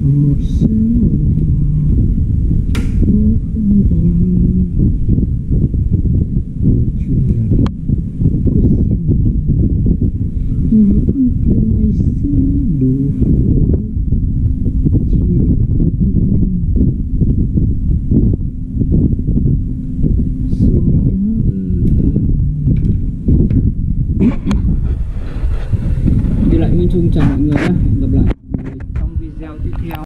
Por seu ghi lại nguyên chung chào mọi người nhé. Gặp lại.